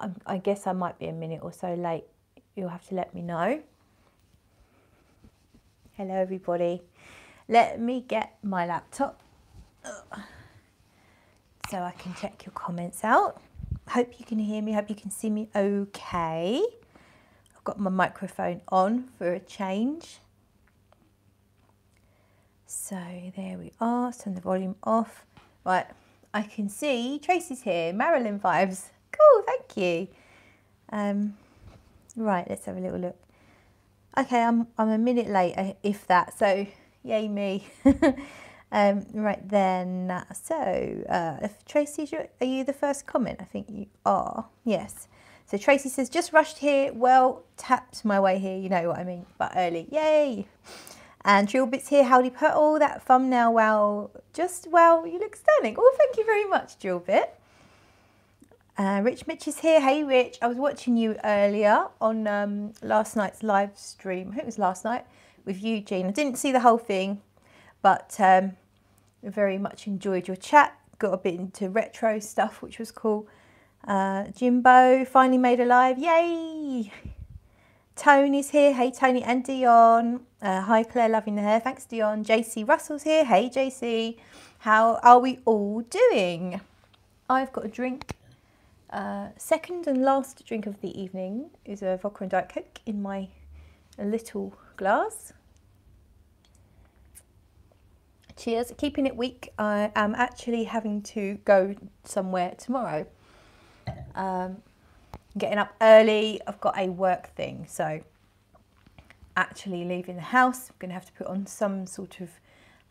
I, I guess I might be a minute or so late. You'll have to let me know. Hello, everybody. Let me get my laptop uh, so I can check your comments out. Hope you can hear me, hope you can see me okay. I've got my microphone on for a change. So there we are, turn the volume off. Right, I can see Tracy's here, Marilyn vibes. Cool, thank you. Um, right, let's have a little look. Okay, I'm, I'm a minute late, uh, if that, so yay me. um, right then, so uh, if Tracy, are you the first comment? I think you are, yes. So Tracy says, just rushed here, well, tapped my way here, you know what I mean, but early, yay. And Drillbit's here, howdy put all that thumbnail, well, just, well, you look stunning. Oh, thank you very much, Drillbit. Uh, Rich Mitch is here. Hey, Rich. I was watching you earlier on um, last night's live stream. I think it was last night with Eugene. I didn't see the whole thing, but um, very much enjoyed your chat. Got a bit into retro stuff, which was cool. Uh, Jimbo finally made a live. Yay! Tony's here. Hey, Tony and Dion. Uh, hi, Claire, loving the hair. Thanks, Dion. JC Russell's here. Hey, JC. How are we all doing? I've got a drink uh, second and last drink of the evening is a vodka and diet coke in my little glass. Cheers. Keeping it weak. I am actually having to go somewhere tomorrow. Um, getting up early. I've got a work thing, so actually leaving the house. I'm going to have to put on some sort of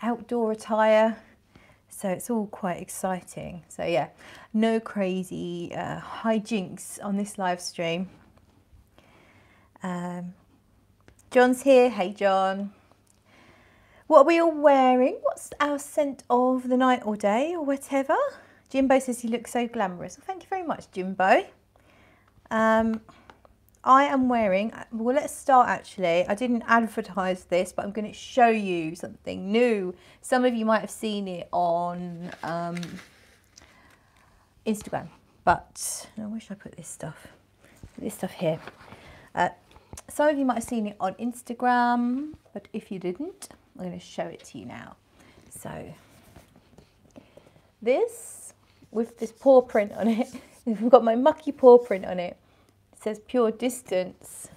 outdoor attire so it's all quite exciting. So yeah, no crazy uh, hijinks on this live stream. Um, John's here. Hey, John. What are we all wearing? What's our scent of the night or day or whatever? Jimbo says he looks so glamorous. Well, thank you very much, Jimbo. Um, I am wearing, well, let's start actually. I didn't advertise this, but I'm going to show you something new. Some of you might have seen it on um, Instagram, but I wish I put this stuff, this stuff here. Uh, some of you might have seen it on Instagram, but if you didn't, I'm going to show it to you now. So this, with this paw print on it, we've got my mucky paw print on it says pure distance.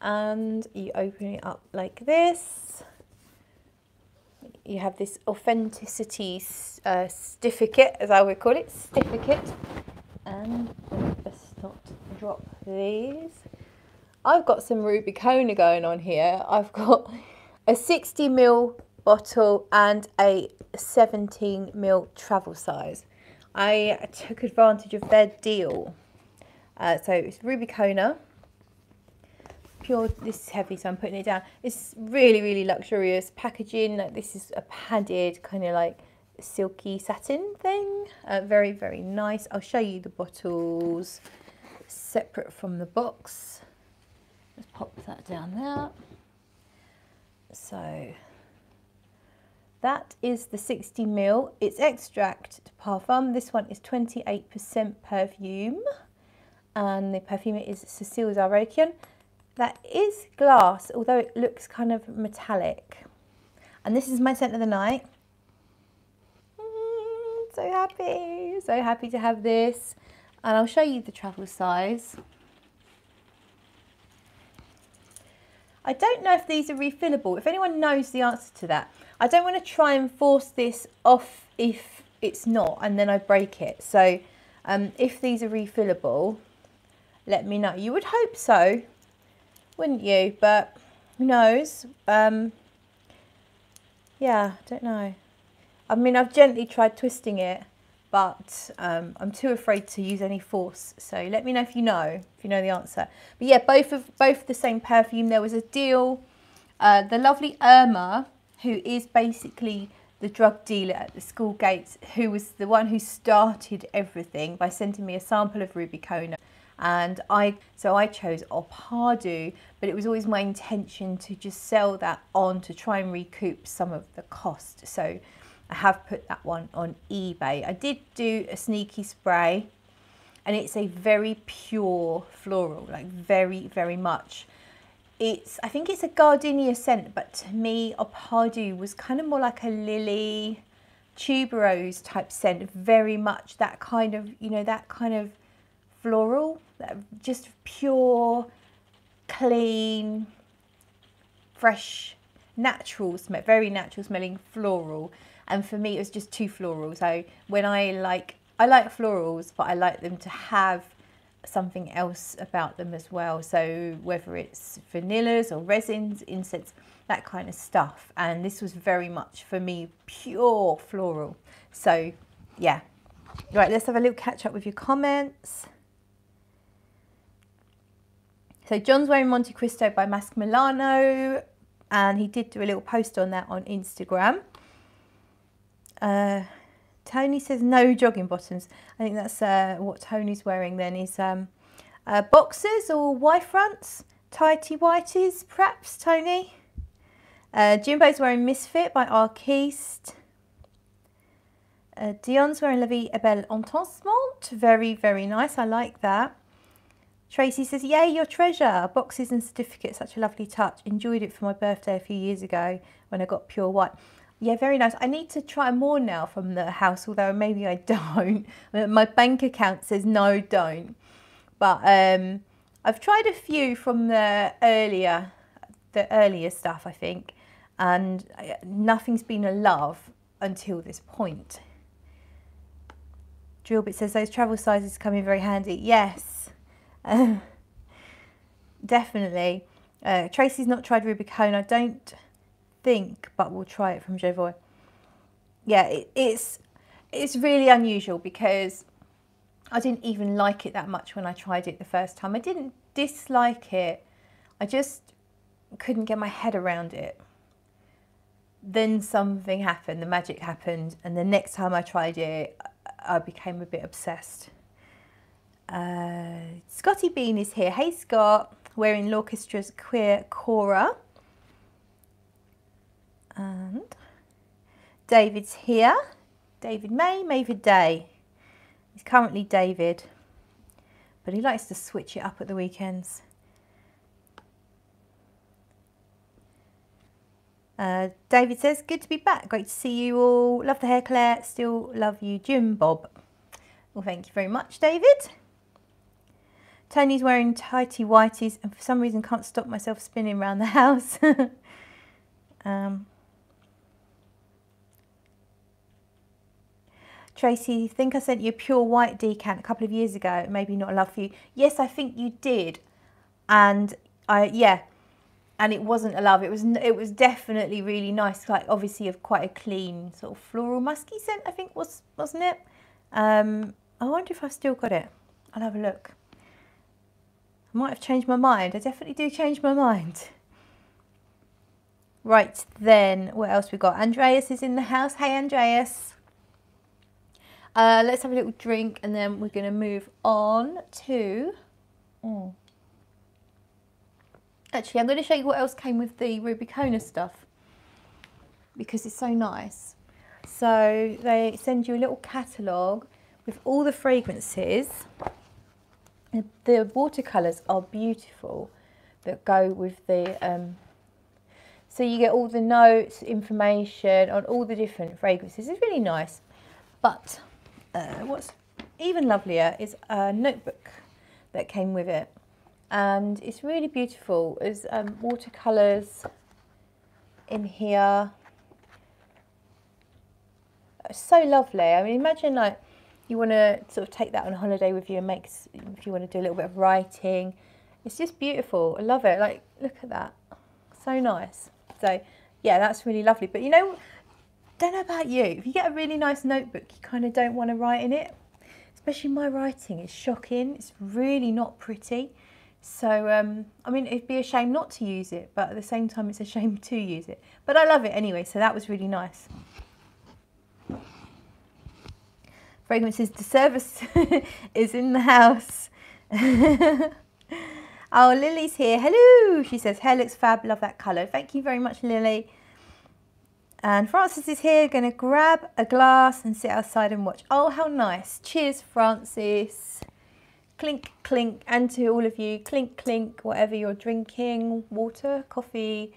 And you open it up like this. You have this authenticity uh, certificate as I would call it certificate. And let's not drop these. I've got some Rubikona going on here. I've got a 60 ml bottle and a 17 ml travel size. I took advantage of their deal uh, so it's Rubikona. Pure, this is heavy, so I'm putting it down. It's really, really luxurious packaging. Like this is a padded kind of like silky satin thing. Uh, very, very nice. I'll show you the bottles separate from the box. Let's pop that down there. So that is the 60 ml. It's extract parfum. This one is 28% perfume and the perfume is Cecile Zarokian. That is glass, although it looks kind of metallic. And this is my scent of the night. Mm, so happy, so happy to have this. And I'll show you the travel size. I don't know if these are refillable. If anyone knows the answer to that, I don't want to try and force this off if it's not and then I break it. So um, if these are refillable, let me know. You would hope so, wouldn't you? But who knows? Um, yeah, don't know. I mean, I've gently tried twisting it, but um, I'm too afraid to use any force. So let me know if you know, if you know the answer. But yeah, both of both the same perfume. There was a deal. Uh, the lovely Irma, who is basically the drug dealer at the school gates, who was the one who started everything by sending me a sample of Rubikona and I so I chose Pardue, but it was always my intention to just sell that on to try and recoup some of the cost. So I have put that one on eBay. I did do a sneaky spray and it's a very pure floral, like very, very much. It's, I think it's a gardenia scent, but to me, Pardue was kind of more like a lily, tuberose type scent, very much that kind of, you know, that kind of floral, just pure, clean, fresh, natural smell, very natural smelling floral. And for me, it was just too floral. So when I like, I like florals, but I like them to have something else about them as well. So whether it's vanillas or resins, incense, that kind of stuff. And this was very much for me pure floral. So yeah. Right, let's have a little catch up with your comments. So John's wearing Monte Cristo by Masque Milano and he did do a little post on that on Instagram. Uh, Tony says no jogging bottoms. I think that's uh, what Tony's wearing then is um, uh, boxers or Y fronts, tighty whities perhaps, Tony. Uh, Jimbo's wearing Misfit by Arquiste. Uh, Dion's wearing La Vie belle. Very, very nice. I like that. Tracy says, Yay, your treasure. Boxes and certificates, such a lovely touch. Enjoyed it for my birthday a few years ago when I got pure white. Yeah, very nice. I need to try more now from the house, although maybe I don't. My bank account says no, don't. But um, I've tried a few from the earlier, the earlier stuff, I think, and nothing's been a love until this point. Drillbit says those travel sizes come in very handy. Yes, definitely. Uh, Tracy's not tried Rubikona. I don't think, but we'll try it from Jovoy. Yeah, it, it's it's really unusual because I didn't even like it that much when I tried it the first time. I didn't dislike it. I just couldn't get my head around it. Then something happened, the magic happened, and the next time I tried it, I became a bit obsessed. Uh, Scotty Bean is here. Hey Scott, We're in L'Orchestra's Queer Cora. And David's here. David May, Mavid Day. He's currently David, but he likes to switch it up at the weekends. Uh, David says, good to be back. Great to see you all. Love the hair, Claire. Still love you, Jim Bob. Well, thank you very much, David. Tony's wearing tighty whities and for some reason can't stop myself spinning around the house. um, Tracy, think I sent you a pure white decant a couple of years ago. Maybe not a love for you. Yes, I think you did. And I, yeah, and it wasn't a love. It was, it was definitely really nice. Like obviously of quite a clean sort of floral musky scent, I think was, wasn't it? Um, I wonder if I've still got it. I'll have a look. I might have changed my mind. I definitely do change my mind. Right then, what else we got? Andreas is in the house. Hey, Andreas. Uh, let's have a little drink and then we're going to move on to... Mm. Actually, I'm going to show you what else came with the Rubikona stuff because it's so nice. So they send you a little catalogue with all the fragrances the watercolours are beautiful that go with the, um, so you get all the notes, information on all the different fragrances. It's really nice. But uh, what's even lovelier is a notebook that came with it. And it's really beautiful. There's um, watercolours in here. So lovely. I mean, imagine like you want to sort of take that on holiday with you and make, if you want to do a little bit of writing. It's just beautiful. I love it. Like, look at that. So nice. So, yeah, that's really lovely. But you know, don't know about you. If you get a really nice notebook, you kind of don't want to write in it. Especially my writing is shocking. It's really not pretty. So, um, I mean, it'd be a shame not to use it, but at the same time, it's a shame to use it. But I love it anyway, so that was really nice. Fragrances service is in the house. oh, Lily's here. Hello. She says, hair looks fab. Love that colour. Thank you very much, Lily. And Francis is here, going to grab a glass and sit outside and watch. Oh, how nice. Cheers, Francis. clink, clink, and to all of you, clink, clink, whatever you're drinking, water, coffee,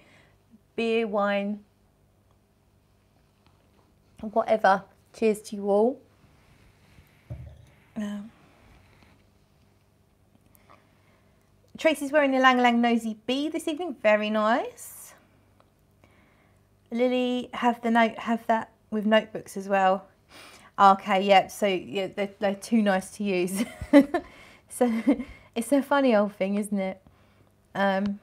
beer, wine, whatever. Cheers to you all. Um, Tracy's wearing a Ylang Ylang Nosy Be this evening. Very nice. Lily, have the note, have that with notebooks as well. Okay, yep. Yeah, so yeah, they're, they're too nice to use. so it's a funny old thing, isn't it? Um,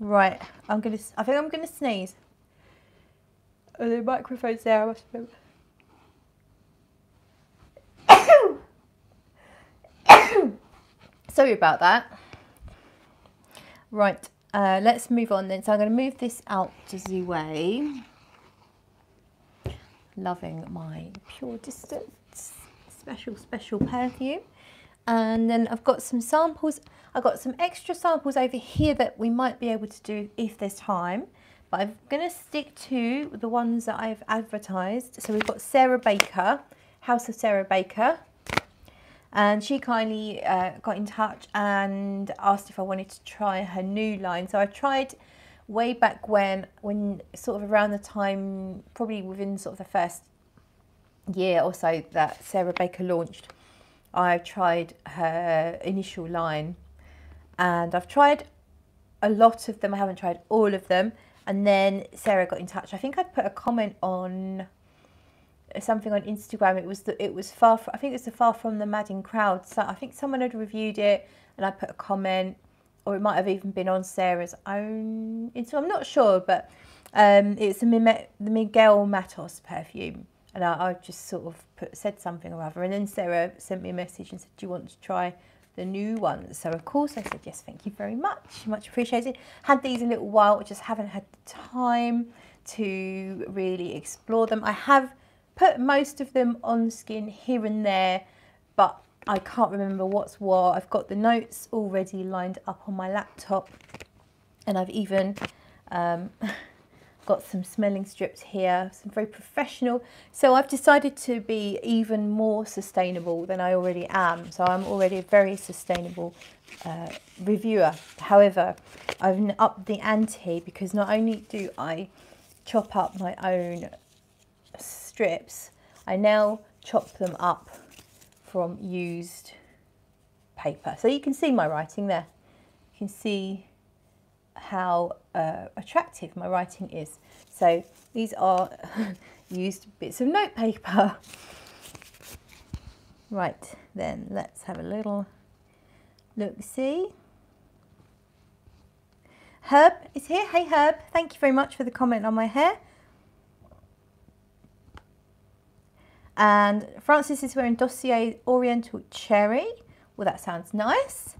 right. I'm gonna. I think I'm gonna sneeze. Oh, the microphone's there. I must remember. Sorry about that. Right, uh, let's move on then. So I'm going to move this out to the way. Loving my Pure Distance special, special perfume. And then I've got some samples. I've got some extra samples over here that we might be able to do if there's time. But I'm going to stick to the ones that I've advertised. So we've got Sarah Baker, House of Sarah Baker and she kindly uh, got in touch and asked if I wanted to try her new line. So I tried way back when, when sort of around the time, probably within sort of the first year or so that Sarah Baker launched, I tried her initial line and I've tried a lot of them. I haven't tried all of them. And then Sarah got in touch. I think I'd put a comment on something on Instagram. It was the, it was far. From, I think it was the far from the madding crowd. So I think someone had reviewed it, and I put a comment, or it might have even been on Sarah's own. Instagram. I'm not sure, but um, it's the, Miguel Matos perfume, and I, I just sort of put, said something or other, and then Sarah sent me a message and said, "Do you want to try?" the new ones. So of course I said yes, thank you very much, much appreciated. Had these a little while, just haven't had the time to really explore them. I have put most of them on skin here and there, but I can't remember what's what. I've got the notes already lined up on my laptop and I've even um, got some smelling strips here, some very professional. So I've decided to be even more sustainable than I already am. So I'm already a very sustainable uh, reviewer. However, I've upped the ante because not only do I chop up my own strips, I now chop them up from used paper. So you can see my writing there. You can see how uh, attractive my writing is. So these are used bits of notepaper. Right, then let's have a little look see. Herb is here. Hey Herb, thank you very much for the comment on my hair. And Francis is wearing Dossier Oriental Cherry. Well, that sounds nice.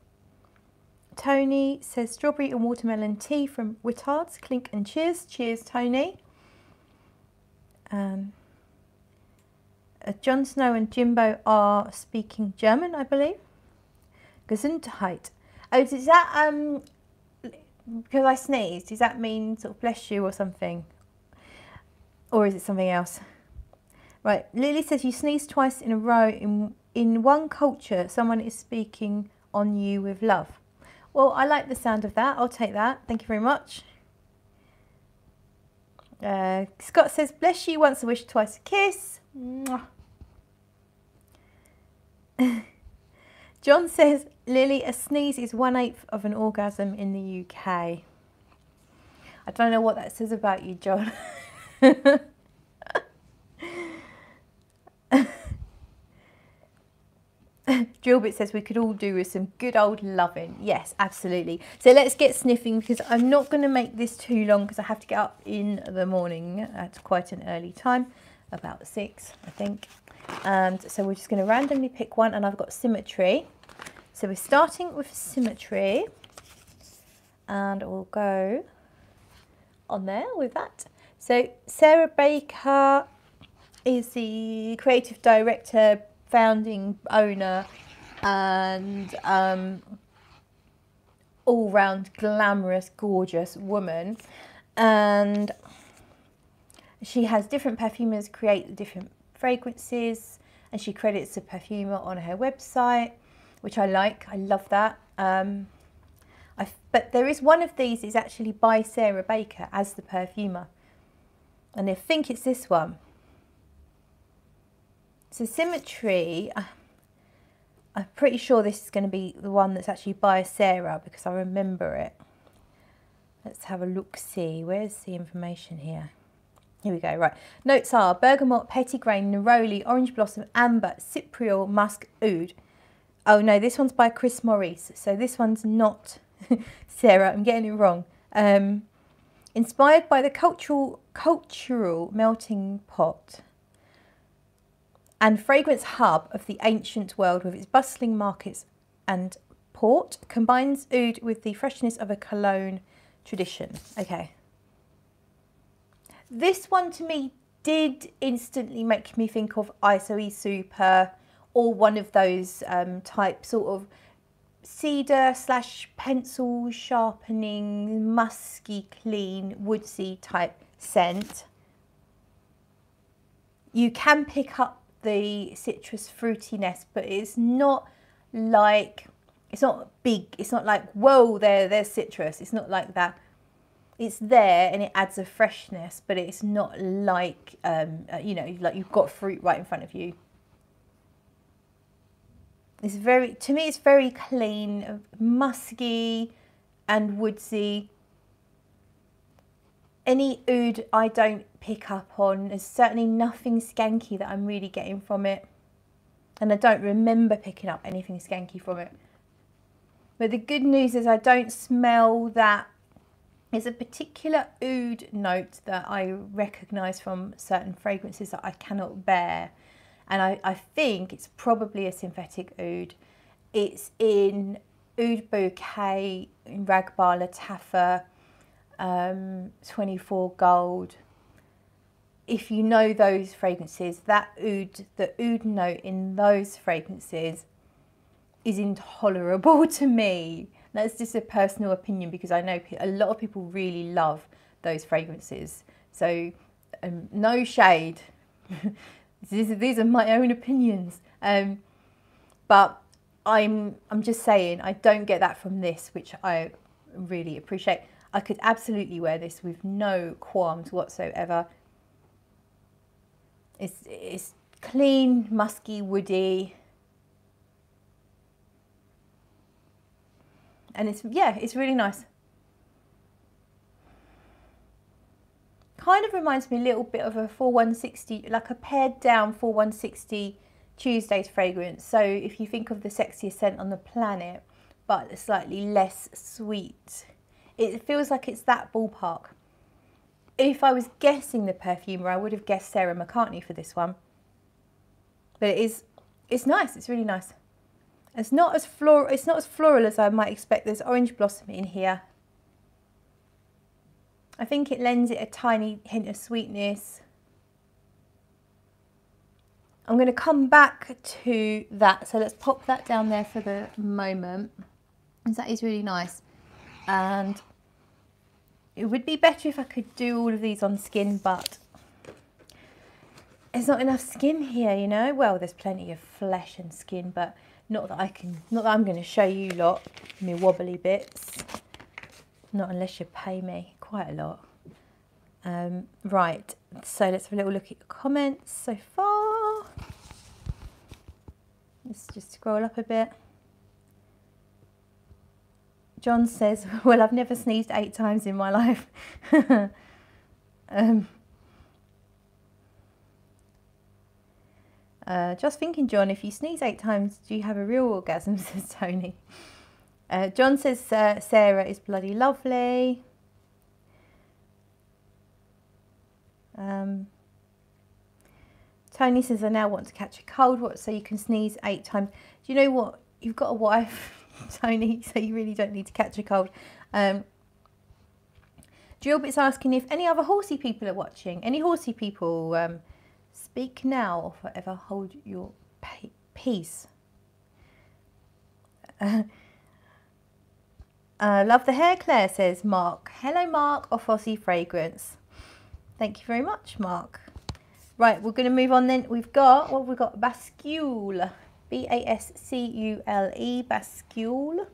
Tony says strawberry and watermelon tea from Whittards. Clink and cheers. Cheers, Tony. Um, uh, Jon Snow and Jimbo are speaking German, I believe. Gesundheit. Oh, does that, um, because I sneezed, does that mean sort of bless you or something? Or is it something else? Right, Lily says you sneeze twice in a row. In, in one culture, someone is speaking on you with love. Well, I like the sound of that. I'll take that. Thank you very much. Uh, Scott says, bless you, once a wish, twice a kiss. John says, Lily, a sneeze is one eighth of an orgasm in the UK. I don't know what that says about you, John. Drillbit says we could all do with some good old loving. Yes, absolutely. So let's get sniffing because I'm not going to make this too long because I have to get up in the morning at quite an early time, about six, I think. And so we're just going to randomly pick one and I've got symmetry. So we're starting with symmetry and we'll go on there with that. So Sarah Baker is the creative director, founding owner, and um, all round glamorous, gorgeous woman. And she has different perfumers create different fragrances, and she credits the perfumer on her website. which I like. I love that. Um, I, but there is one of these is actually by Sarah Baker as the perfumer. And I think it's this one. So Symmetry, uh, I'm pretty sure this is going to be the one that's actually by Sarah because I remember it. Let's have a look see. Where's the information here? Here we go, right. Notes are bergamot, petitgrain, neroli, orange blossom, amber, cypriol, musk, oud. Oh no, this one's by Chris Morris. So this one's not Sarah. I'm getting it wrong. Um, inspired by the cultural cultural melting pot and fragrance hub of the ancient world with its bustling markets and port combines oud with the freshness of a cologne tradition. Okay. This one to me did instantly make me think of ISOE Super or one of those um, type sort of cedar slash pencil sharpening, musky, clean, woodsy type scent. You can pick up the citrus fruitiness, but it's not like, it's not big. It's not like, whoa, there, there's citrus. It's not like that it's there and it adds a freshness, but it's not like, um, uh, you know, like you've got fruit right in front of you. It's very, to me, it's very clean, musky and woodsy. Any oud I don't pick up on. There's certainly nothing skanky that I'm really getting from it. And I don't remember picking up anything skanky from it. But the good news is I don't smell that there's a particular oud note that I recognise from certain fragrances that I cannot bear. And I, I think it's probably a synthetic oud. It's in Oud Bouquet, in Raghba Lattafa, um, 24 Gold. If you know those fragrances, that oud, the oud note in those fragrances is intolerable to me. That's just a personal opinion because I know a lot of people really love those fragrances. So um, no shade. these, are my own opinions. Um, but I'm I'm just saying I don't get that from this, which I really appreciate. I could absolutely wear this with no qualms whatsoever. It's it's clean, musky, woody. and it's yeah it's really nice kind of reminds me a little bit of a 4160 like a pared down 4160 Tuesday's fragrance so if you think of the sexiest scent on the planet but slightly less sweet it feels like it's that ballpark if I was guessing the perfumer I would have guessed Sarah McCartney for this one but it is it's nice it's really nice it's not as floral. It's not as floral as I might expect. There's orange blossom in here. I think it lends it a tiny hint of sweetness. I'm going to come back to that. So let's pop that down there for the moment. Because that is really nice. And it would be better if I could do all of these on skin, but there's not enough skin here, you know. Well, there's plenty of flesh and skin, but not that I can, not that I'm going to show you lot, me wobbly bits. Not unless you pay me quite a lot. Um, right, so let's have a little look at comments so far. Let's just scroll up a bit. John says, well, I've never sneezed eight times in my life. um, Uh, just thinking, John, if you sneeze eight times, do you have a real orgasm? says Tony. Uh, John says uh, Sarah is bloody lovely. Um, Tony says, I now want to catch a cold, what, so you can sneeze eight times. Do you know what? You've got a wife, Tony, so you really don't need to catch a cold. Um, Drillbit's asking if any other horsey people are watching. Any horsey people? Um, Speak now or forever hold your peace. Uh, love the hair, Claire says Mark. Hello, Mark of Aussie Fragrance. Thank you very much, Mark. Right, we're going to move on then. We've got, what we've got? Bascule. B-A-S-C-U-L-E, Bascule.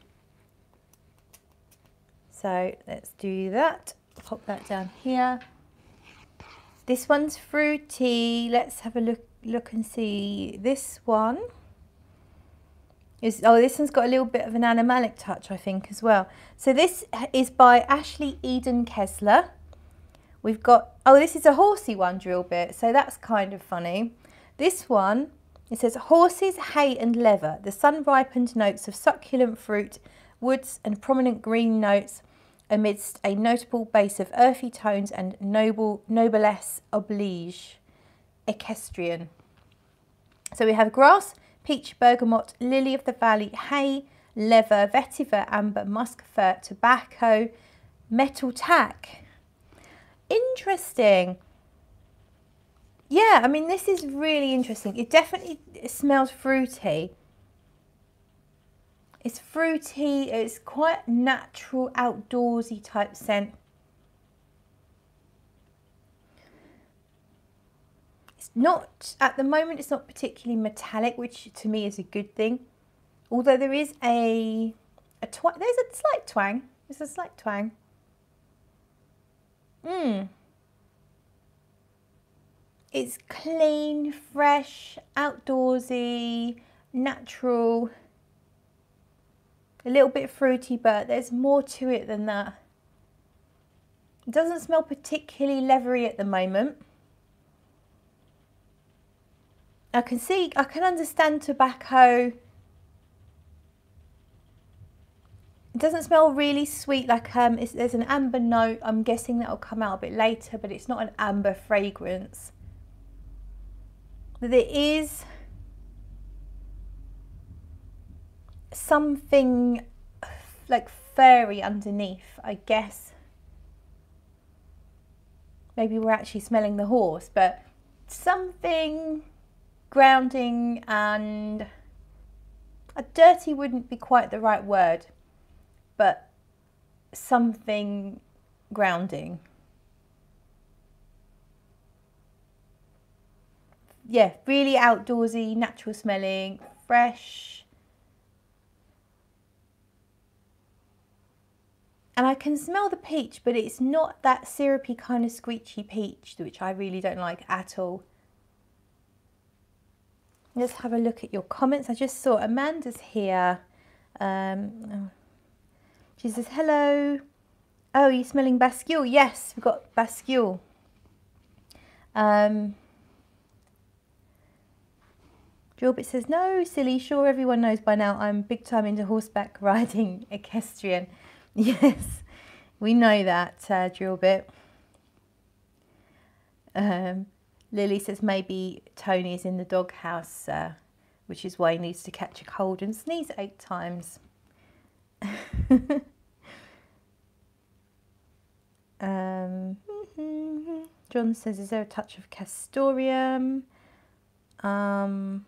So let's do that. Pop that down here. This one's fruity. Let's have a look look and see. This one is, oh, this one's got a little bit of an animalic touch, I think, as well. So this is by Ashley Eden Kessler. We've got, oh, this is a horsey one Drillbit, so that's kind of funny. This one, it says horses, hay and leather, the sun-ripened notes of succulent fruit, woods and prominent green notes amidst a notable base of earthy tones and noble noblesse oblige, equestrian. So we have grass, peach, bergamot, lily of the valley, hay, leather, vetiver, amber, musk fir, tobacco, metal tack. Interesting. Yeah, I mean, this is really interesting. It definitely smells fruity. It's fruity, it's quite natural, outdoorsy type scent. It's not, at the moment, it's not particularly metallic, which to me is a good thing. Although there is a, a there's a slight twang. There's a slight twang. Mmm. It's clean, fresh, outdoorsy, natural. A little bit fruity, but there's more to it than that. It doesn't smell particularly leathery at the moment. I can see, I can understand tobacco. It doesn't smell really sweet like um, there's an amber note. I'm guessing that'll come out a bit later, but it's not an amber fragrance. There is something like furry underneath, I guess. Maybe we're actually smelling the horse, but something grounding and a dirty wouldn't be quite the right word, but something grounding. Yeah, really outdoorsy, natural smelling, fresh. And I can smell the peach, but it's not that syrupy kind of squeechy peach, which I really don't like at all. Let's have a look at your comments. I just saw Amanda's here. Um, she says, hello. Oh, you're smelling Bascule? Yes, we've got Bascule. Um, Drillbit says, no, silly, sure everyone knows by now I'm big time into horseback riding equestrian. Yes, we know that, uh, Drillbit. Um, Lily says maybe Tony is in the doghouse, uh, which is why he needs to catch a cold and sneeze eight times. um, John says, is there a touch of castoreum? Um,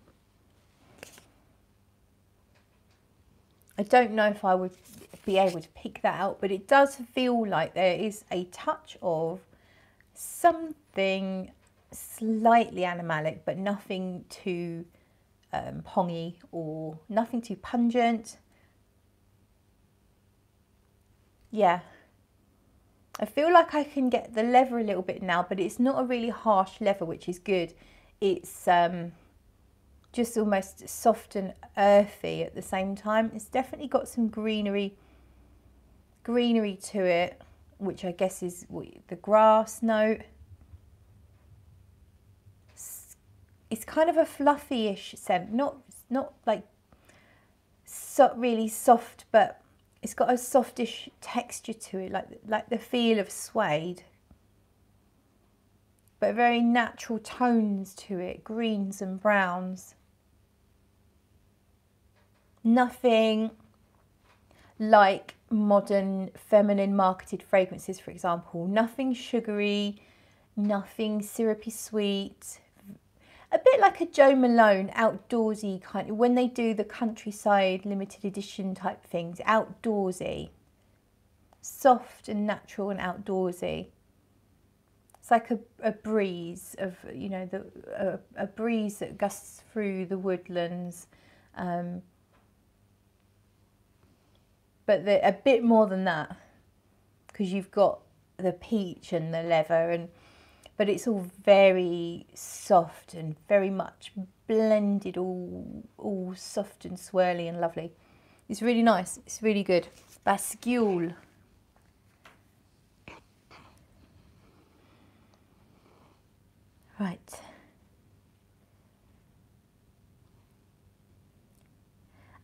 I don't know if I would be able to pick that out, but it does feel like there is a touch of something slightly animalic, but nothing too um, pongy or nothing too pungent. Yeah. I feel like I can get the leather a little bit now, but it's not a really harsh leather, which is good. It's um, just almost soft and earthy at the same time. It's definitely got some greenery, greenery to it, which I guess is the grass note. it's kind of a fluffy-ish scent, not not like so really soft, but it's got a softish texture to it, like like the feel of suede, but very natural tones to it, greens and browns. Nothing like modern feminine marketed fragrances, for example. Nothing sugary, nothing syrupy sweet, a bit like a Joe Malone outdoorsy kind of, when they do the countryside limited edition type things, outdoorsy. Soft and natural and outdoorsy. It's like a, a breeze of, you know, the a, a breeze that gusts through the woodlands Um, but the, a bit more than that because you've got the peach and the leather and but it's all very soft and very much blended all all soft and swirly and lovely. It's really nice. It's really good. Bascule right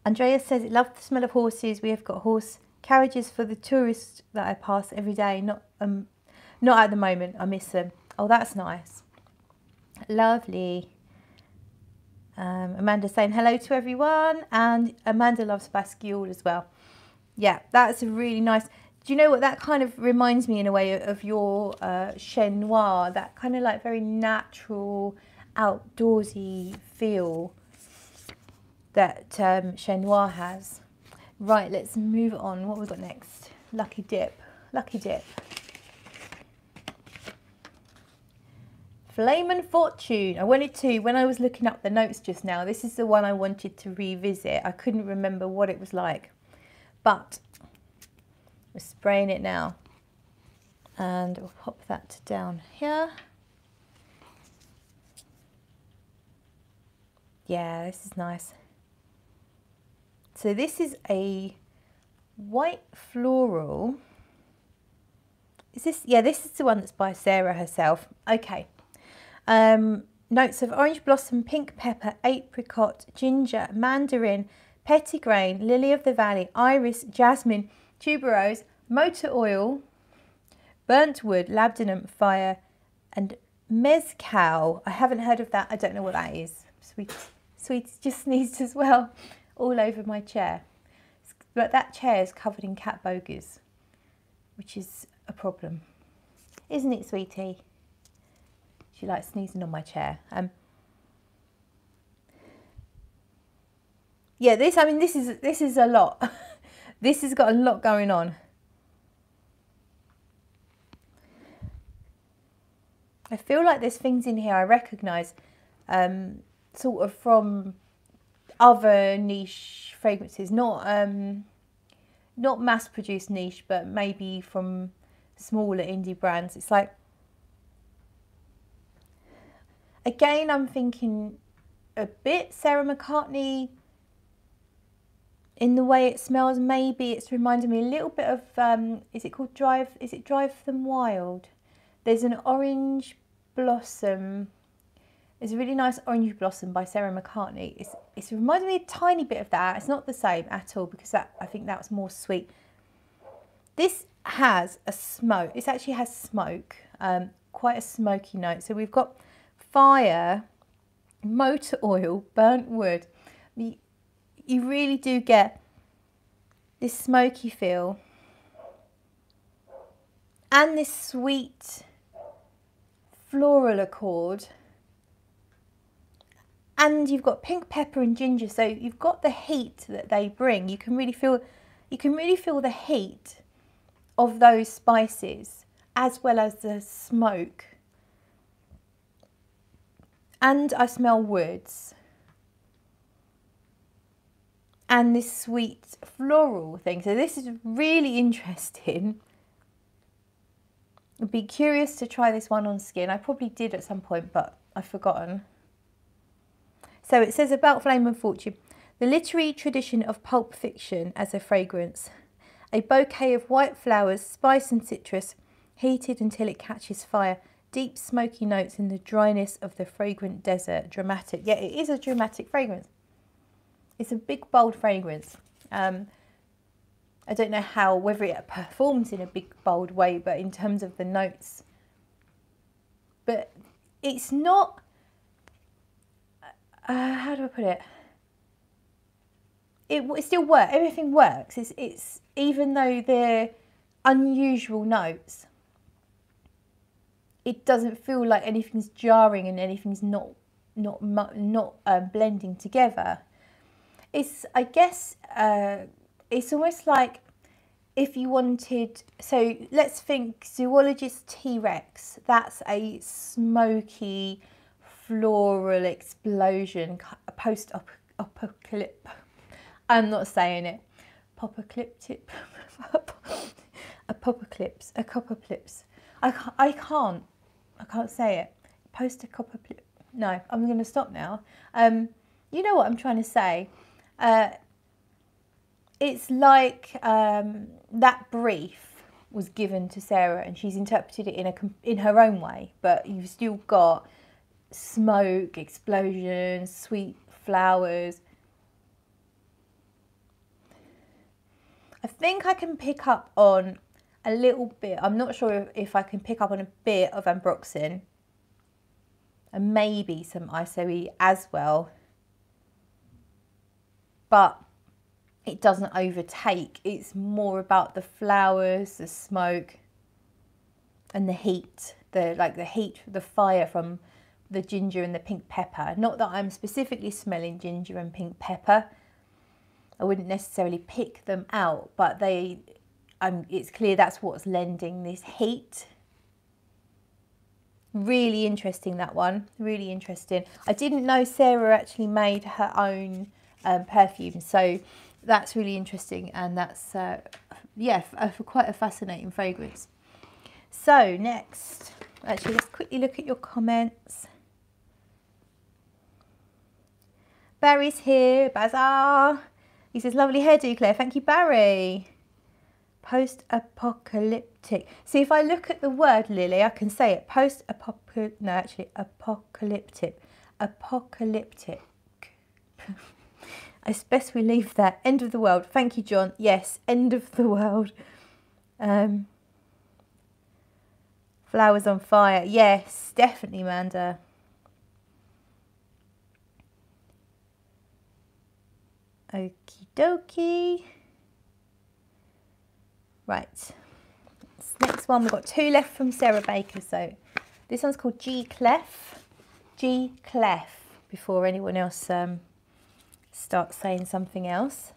Andrea says, it loved the smell of horses. We have got horse carriages for the tourists that I pass every day. Not um, not at the moment. I miss them. Oh, that's nice. Lovely. Um, Amanda saying hello to everyone, and Amanda loves Bascule as well. Yeah, that's a really nice. Do you know what that kind of reminds me in a way of your uh? That kind of like very natural, outdoorsy feel that um, Noir has. Right, let's move on. What we got next? Lucky Dip. Lucky Dip. Flame and Fortune. I wanted to, when I was looking up the notes just now, this is the one I wanted to revisit. I couldn't remember what it was like. But we're spraying it now. And we'll pop that down here. Yeah, this is nice. So this is a white floral. Is this, yeah, this is the one that's by Sarah herself. Okay. Um, notes of orange blossom, pink pepper, apricot, ginger, mandarin, petitgrain, lily of the valley, iris, jasmine, tuberose, motor oil, burnt wood, labdanum, fire, and mezcal. I haven't heard of that. I don't know what that is. Sweet, sweet just sneezed as well all over my chair. But that chair is covered in cat bogies, which is a problem. Isn't it, sweetie? She likes sneezing on my chair. Um, yeah, this, I mean, this is, this is a lot. this has got a lot going on. I feel like there's things in here I recognise um, sort of from other niche fragrances, not um, not mass produced niche, but maybe from smaller indie brands. It's like again, I'm thinking a bit Sarah McCartney in the way it smells. Maybe it's reminding me a little bit of um, is it called Drive? Is it Drive Them Wild? There's an orange blossom it's a really nice Orange Blossom by Sarah McCartney. It's, it's reminding me a tiny bit of that. It's not the same at all because that I think that was more sweet. This has a smoke. This actually has smoke, um, quite a smoky note. So we've got fire, motor oil, burnt wood. You, you really do get this smoky feel and this sweet floral accord and you've got pink pepper and ginger so you've got the heat that they bring. You can really feel you can really feel the heat of those spices as well as the smoke. And I smell woods and this sweet floral thing. So this is really interesting. I'd be curious to try this one on skin. I probably did at some point but I've forgotten so it says about Flame and Fortune, the literary tradition of pulp fiction as a fragrance. A bouquet of white flowers, spice and citrus, heated until it catches fire. Deep smoky notes in the dryness of the fragrant desert. Dramatic. Yeah, it is a dramatic fragrance. It's a big, bold fragrance. Um, I don't know how, whether it performs in a big, bold way, but in terms of the notes. But it's not uh, how do I put it? It, it still works. Everything works. It's, it's even though they're unusual notes, it doesn't feel like anything's jarring and anything's not not not um, blending together. It's I guess uh, it's almost like if you wanted. So let's think zoologist T Rex. That's a smoky floral explosion, post apocalypse. I'm not saying it. Apocalyptic. Apocalypse. Apocalypse. I, I can't. I can't say it. Post apocalypse. No, I'm going to stop now. Um, you know what I'm trying to say. Uh, it's like um, that brief was given to Sarah and she's interpreted it in a in her own way, but you've still got smoke, explosions, sweet flowers. I think I can pick up on a little bit. I'm not sure if I can pick up on a bit of ambroxan and maybe some isoe as well. But it doesn't overtake. It's more about the flowers, the smoke, and the heat. The like the heat, the fire from the ginger and the pink pepper. Not that I'm specifically smelling ginger and pink pepper. I wouldn't necessarily pick them out, but they, um, it's clear that's what's lending this heat. Really interesting that one. Really interesting. I didn't know Sarah actually made her own um, perfume, so that's really interesting and that's uh, yeah for quite a fascinating fragrance so next actually let's quickly look at your comments Barry's here Bazaar he says lovely hairdo Claire thank you Barry post-apocalyptic see if I look at the word Lily I can say it post-apocalyptic no actually apocalyptic apocalyptic It's best we leave that. End of the world. Thank you, John. Yes, end of the world. Um, flowers on fire. Yes, definitely, Manda. Okie dokie. Right. Next one, we've got two left from Sarah Baker. So this one's called G Clef. G Clef, before anyone else um, start saying something else.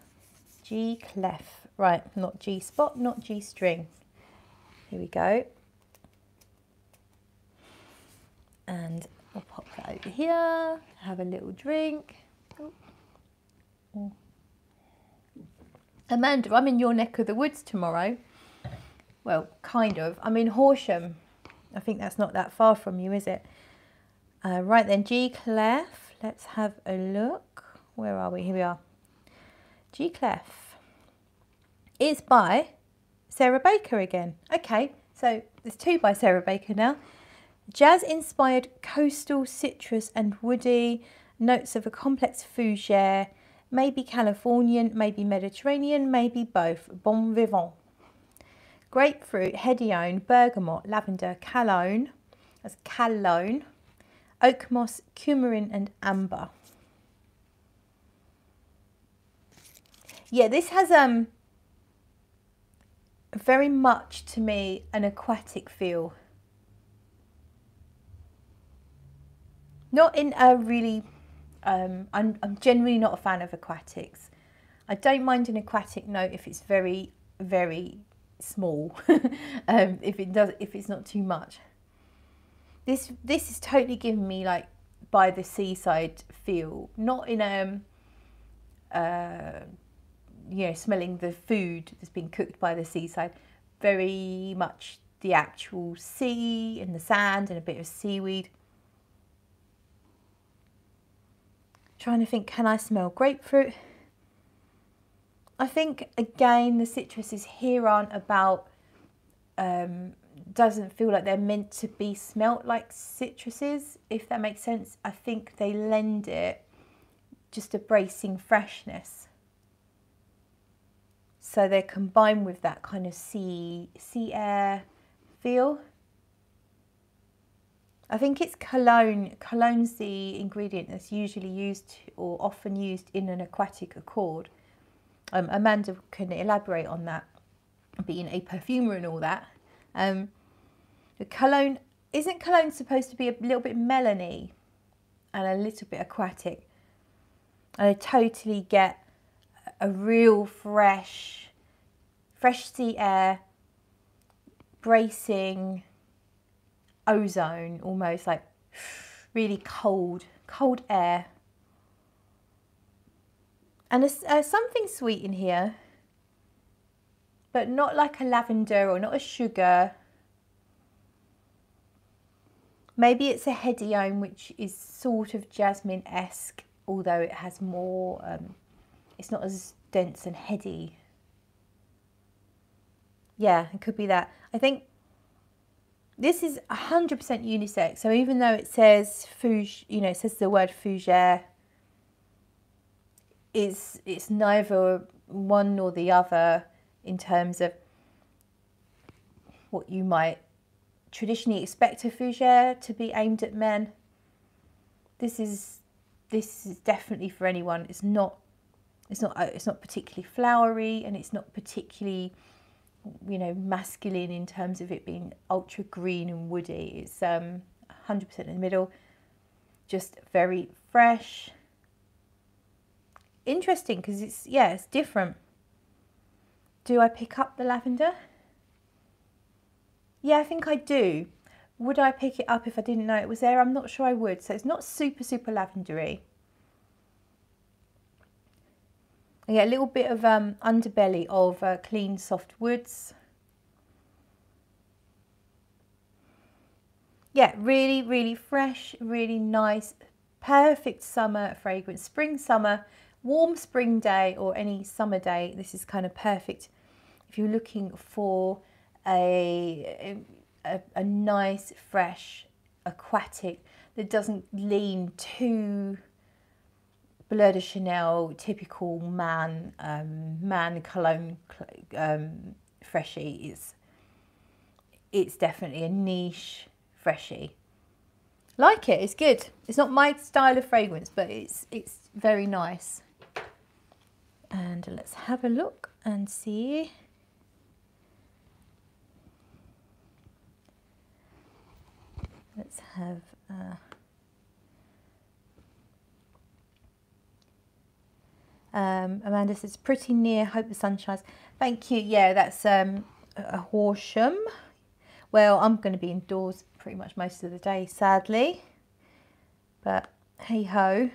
G clef. Right, not G spot, not G string. Here we go. And I'll pop that over here, have a little drink. Amanda, I'm in your neck of the woods tomorrow. Well, kind of. I'm in Horsham. I think that's not that far from you, is it? Uh, right then, G clef. Let's have a look where are we? Here we are. G Clef is by Sarah Baker again. Okay, so there's two by Sarah Baker now. Jazz inspired coastal citrus and woody, notes of a complex fougere, maybe Californian, maybe Mediterranean, maybe both. Bon vivant. Grapefruit, hedione, bergamot, lavender, Calone, that's Calone, oak moss, coumarin and amber. yeah, this has um very much to me an aquatic feel. Not in a really, um, I'm, I'm generally not a fan of aquatics. I don't mind an aquatic note if it's very, very small, um, if it does, if it's not too much. This, this is totally giving me like by the seaside feel, not in a, um, uh, you know, smelling the food that's being cooked by the seaside, very much the actual sea and the sand and a bit of seaweed. Trying to think, can I smell grapefruit? I think again the citruses here aren't about um, doesn't feel like they're meant to be smelt like citruses, if that makes sense. I think they lend it just a bracing freshness. So they're combined with that kind of sea, sea air feel. I think it's Calone. Calone's the ingredient that's usually used or often used in an aquatic accord. Um, Amanda can elaborate on that, being a perfumer and all that. Um, the Calone, isn't Calone supposed to be a little bit melony and a little bit aquatic? And I totally get a real fresh fresh sea air, bracing ozone, almost like really cold, cold air. And there's uh, something sweet in here, but not like a lavender or not a sugar. Maybe it's a Hedione, which is sort of jasmine-esque, although it has more, um, it's not as dense and heady. Yeah, it could be that. I think this is 100% unisex. So even though it says fougere, you know, it says the word fougere, it's, it's neither one nor the other in terms of what you might traditionally expect a fougere to be aimed at men. This is this is definitely for anyone. It's not it's not uh, it's not particularly flowery and it's not particularly you know masculine in terms of it being ultra green and woody. It's um 100% in the middle. Just very fresh. Interesting because it's yeah, it's different. Do I pick up the lavender? Yeah, I think I do. Would I pick it up if I didn't know it was there? I'm not sure I would. So it's not super, super lavendery. Yeah, a little bit of um, underbelly of uh, clean soft woods. Yeah, really, really fresh, really nice, perfect summer fragrance. Spring, summer, warm spring day or any summer day. This is kind of perfect if you're looking for a, a, a nice, fresh, aquatic that doesn't lean too Bleu de Chanel, typical man, um, man cologne um, freshie. It's, it's definitely a niche freshie. Like it, it's good. It's not my style of fragrance, but it's, it's very nice. And let's have a look and see. Let's have uh, um, Amanda says pretty near. Hope the sun shines. Thank you. Yeah, that's um, a Horsham. Well, I'm going to be indoors pretty much most of the day, sadly. But hey ho.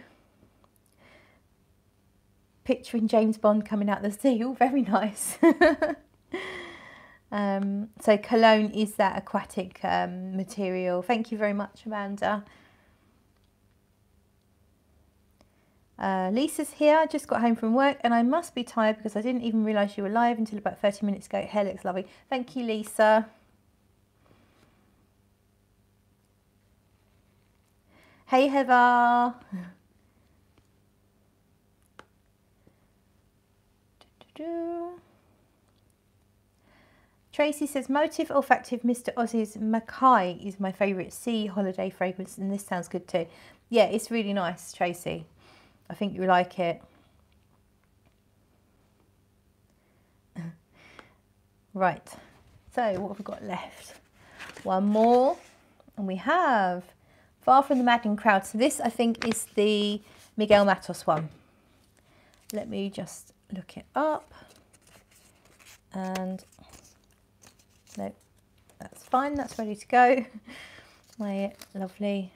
Picturing James Bond coming out the sea. All very nice. Um, so Calone is that aquatic um, material. Thank you very much, Amanda. Uh, Lisa's here. I just got home from work and I must be tired because I didn't even realise you were live until about 30 minutes ago. Hair looks lovely. Thank you, Lisa. Hey, Heather. Tracy says, Motive Olfactive Mr. Oz's Mackay is my favourite sea holiday fragrance and this sounds good too. Yeah, it's really nice, Tracy. I think you like it. right, so what have we got left? One more and we have Far From the Maddening Crowd. So this I think is the Miguel Matos one. Let me just look it up and no, that's fine, that's ready to go. My lovely,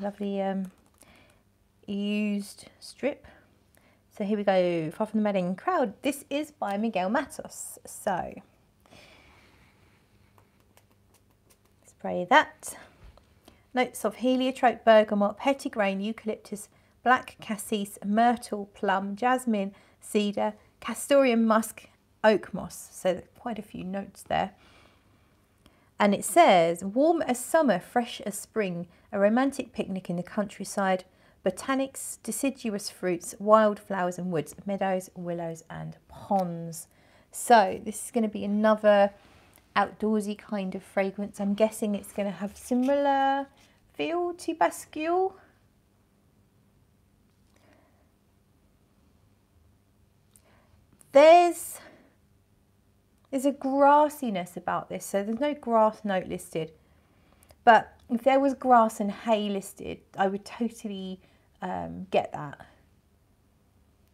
lovely um, used strip. So here we go, Far from the Maddening Crowd. This is by Miguel Matos. So, spray that. Notes of heliotrope, bergamot, petitgrain, eucalyptus, black cassis, myrtle, plum, jasmine, cedar, castoreum musk, oak moss. So quite a few notes there. And it says, warm as summer, fresh as spring, a romantic picnic in the countryside, botanics, deciduous fruits, wildflowers and woods, meadows, willows and ponds. So this is going to be another outdoorsy kind of fragrance. I'm guessing it's going to have similar feel to Bascule. There's there's a grassiness about this, so there's no grass note listed. But if there was grass and hay listed, I would totally um, get that.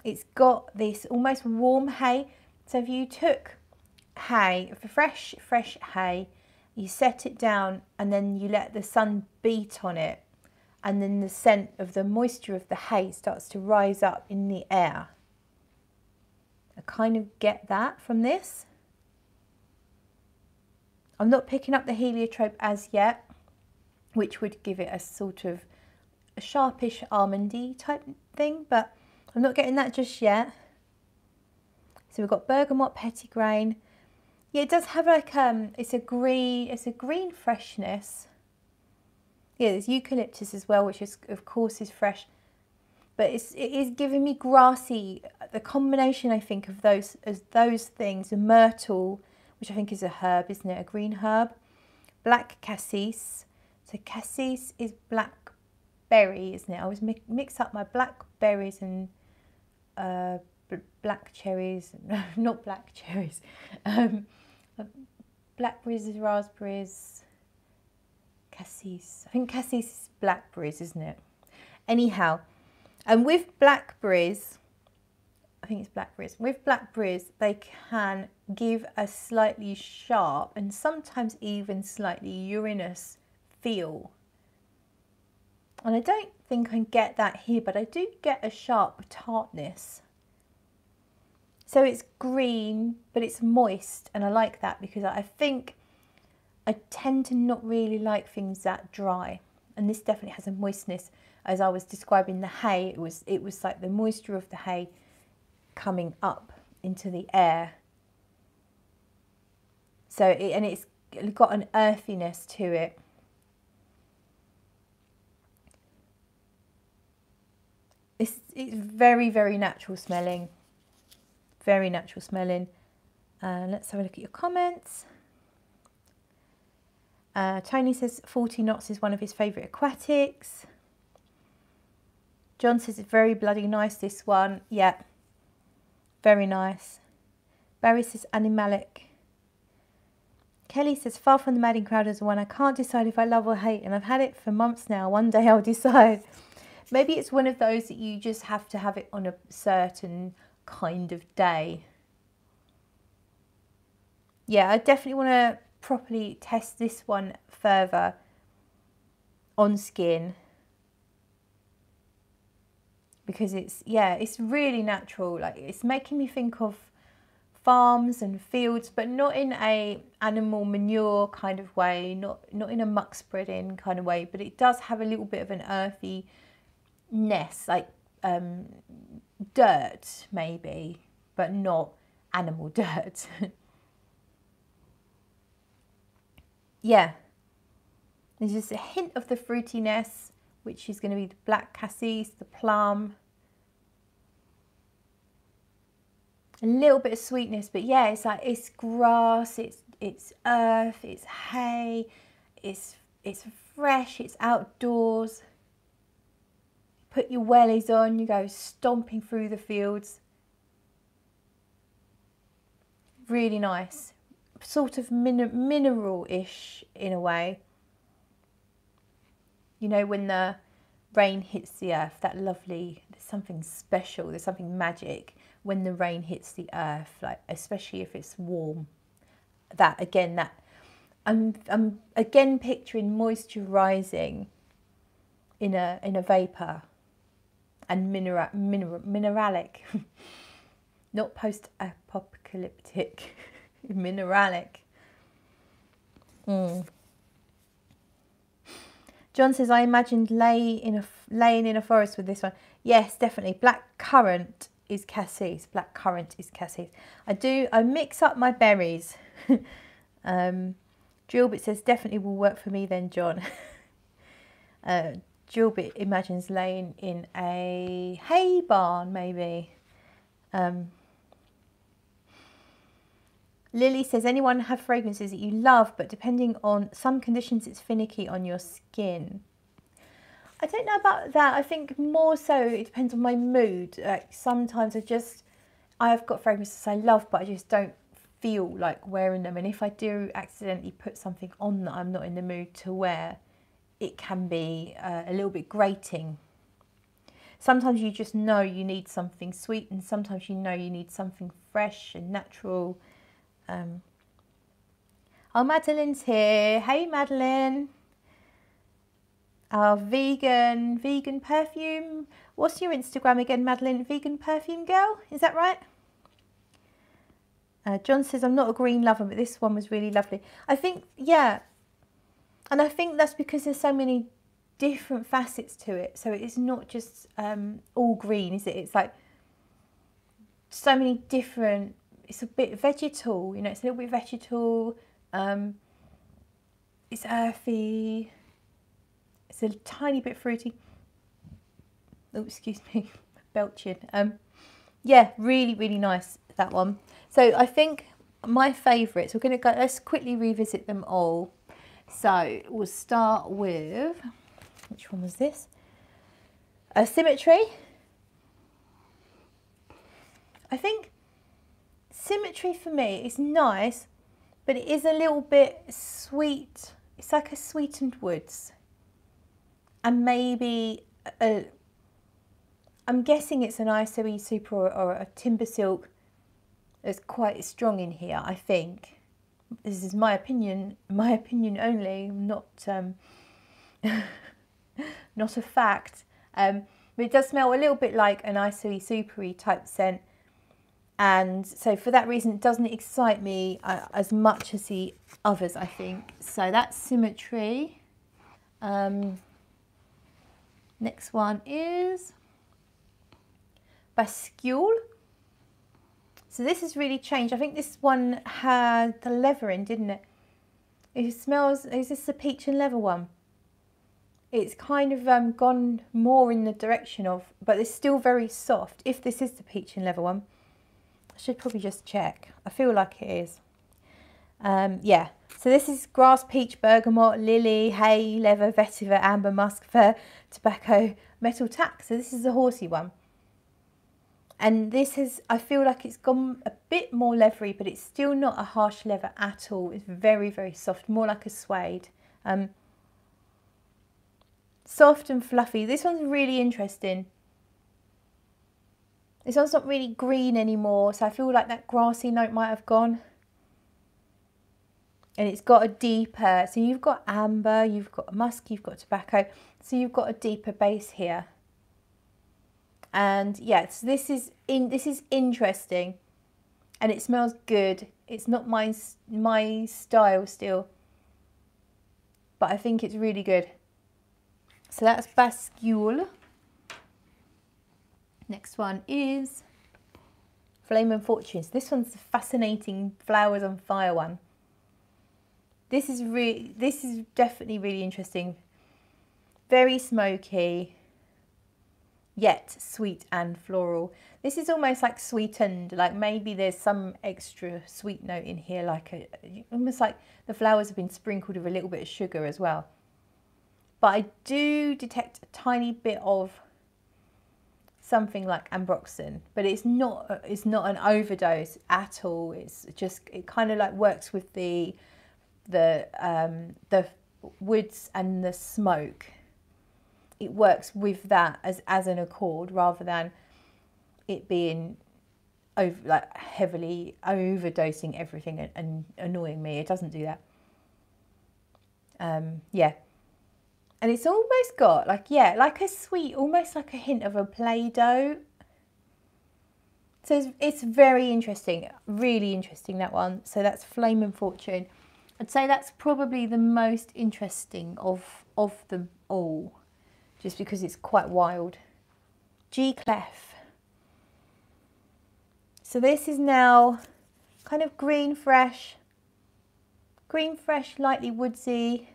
It's got this almost warm hay. So if you took hay, fresh, fresh hay, you set it down and then you let the sun beat on it and then the scent of the moisture of the hay starts to rise up in the air. I kind of get that from this. I'm not picking up the heliotrope as yet, which would give it a sort of a sharpish almondy type thing, but I'm not getting that just yet. So we've got bergamot petitgrain. Yeah, it does have like um, it's a green, it's a green freshness. Yeah, there's eucalyptus as well, which is of course is fresh, but it's it is giving me grassy. The combination I think of those as those things, myrtle, which I think is a herb, isn't it? A green herb. Black cassis. So cassis is black blackberry, isn't it? I always mix up my blackberries and uh, black cherries. No, not black cherries. Um, blackberries, raspberries, cassis. I think cassis is blackberries, isn't it? Anyhow, and with blackberries, I think it's blackberries. With blackberries, they can give a slightly sharp and sometimes even slightly urinous feel. And I don't think I get that here, but I do get a sharp tartness. So it's green, but it's moist, and I like that because I think I tend to not really like things that dry. And this definitely has a moistness. As I was describing the hay, it was it was like the moisture of the hay coming up into the air. So, it, and it's got an earthiness to it. It's, it's very, very natural smelling. Very natural smelling. Uh, let's have a look at your comments. Uh, Tony says 40 knots is one of his favourite aquatics. John says it's very bloody nice, this one. Yeah, very nice. Barry says animalic. Kelly says far from the madding crowd is one I can't decide if I love or hate and I've had it for months now. One day I'll decide. Maybe it's one of those that you just have to have it on a certain kind of day. Yeah, I definitely want to properly test this one further on skin because it's yeah it's really natural like it's making me think of farms and fields but not in a animal manure kind of way not not in a muck spreading kind of way but it does have a little bit of an earthy ness like um, dirt maybe but not animal dirt. Yeah. There's just a hint of the fruitiness which is going to be the black cassis, the plum. A little bit of sweetness, but yeah, it's like it's grass, it's it's earth, it's hay, it's it's fresh, it's outdoors. Put your wellies on, you go stomping through the fields. Really nice, sort of min mineral-ish in a way you know, when the rain hits the earth, that lovely, there's something special, there's something magic when the rain hits the earth, like especially if it's warm. That again, that I'm I'm again picturing moisture rising in a in a vapor and mineral mineral mineralic, not post apocalyptic, mineralic. Mm. John says, I imagined lay in a, laying in a forest with this one. Yes, definitely. Black currant is cassis. Black currant is cassis. I do, I mix up my berries. um, Gilbert says, definitely will work for me then, John. uh, Gilbert imagines laying in a hay barn, maybe. Um, Lily says, anyone have fragrances that you love, but depending on some conditions, it's finicky on your skin? I don't know about that. I think more so it depends on my mood. Like sometimes I just, I've got fragrances I love, but I just don't feel like wearing them. And if I do accidentally put something on that I'm not in the mood to wear, it can be uh, a little bit grating. Sometimes you just know you need something sweet, and sometimes you know you need something fresh and natural um, oh, Madeline's here. Hey, Madeline. our vegan vegan perfume. What's your Instagram again, Madeline? Vegan perfume girl, is that right? Uh, John says I'm not a green lover, but this one was really lovely. I think yeah, and I think that's because there's so many different facets to it. So it's not just um, all green, is it? It's like so many different. It's a bit vegetal, you know. It's a little bit vegetal. Um, it's earthy. It's a tiny bit fruity. Oh, excuse me, belching. Um, yeah, really, really nice that one. So I think my favourites. We're going to go. Let's quickly revisit them all. So we'll start with which one was this? A symmetry. I think symmetry for me is nice, but it is a little bit sweet. It's like a sweetened woods. And maybe a, I'm guessing it's an ISOE Super or, or a Timbersilk that's quite strong in here, I think. This is my opinion, my opinion only, not um, not a fact. Um, but it does smell a little bit like an ISOE Supery type scent. And so for that reason, it doesn't excite me uh, as much as the others, I think. So that's Symmetry. Um, next one is Bascule. So this has really changed. I think this one had the leather in, didn't it? It smells, is this the peach and leather one? it's kind of um, gone more in the direction of, but it's still very soft. If this is the peach and leather one, I should probably just check. I feel like it is. Um, yeah, so this is grass, peach, bergamot, lily, hay, leather, vetiver, amber, musk, fir, tobacco, metal tack. So this is the horsey one. And this has, I feel like it's gone a bit more leathery, but it's still not a harsh leather at all. It's very, very soft, more like a suede. Um, soft and fluffy. This one's really interesting. This one's not really green anymore, so I feel like that grassy note might have gone. And it's got a deeper, so you've got amber, you've got musk, you've got tobacco, so you've got a deeper base here. And yes, this is in this is interesting, and it smells good. It's not my my style still, but I think it's really good. So that's Bascule. Next one is Flame and Fortunes. This one's a fascinating Flowers on Fire one. This is really, this is definitely really interesting. Very smoky, yet sweet and floral. This is almost like sweetened, like maybe there's some extra sweet note in here, like a, almost like the flowers have been sprinkled with a little bit of sugar as well but I do detect a tiny bit of something like ambroxan, but it's not it's not an overdose at all. It's just it kind of like works with the the um, the woods and the smoke. It works with that as as an accord rather than it being over like heavily overdosing everything and, and annoying me. It doesn't do that. Um, yeah, and it's almost got like, yeah, like a sweet, almost like a hint of a Play-Doh. So it's, it's very interesting, really interesting that one. So that's Flame and Fortune. I'd say that's probably the most interesting of, of them all, just because it's quite wild. G Clef. So this is now kind of green fresh, green fresh, lightly woodsy,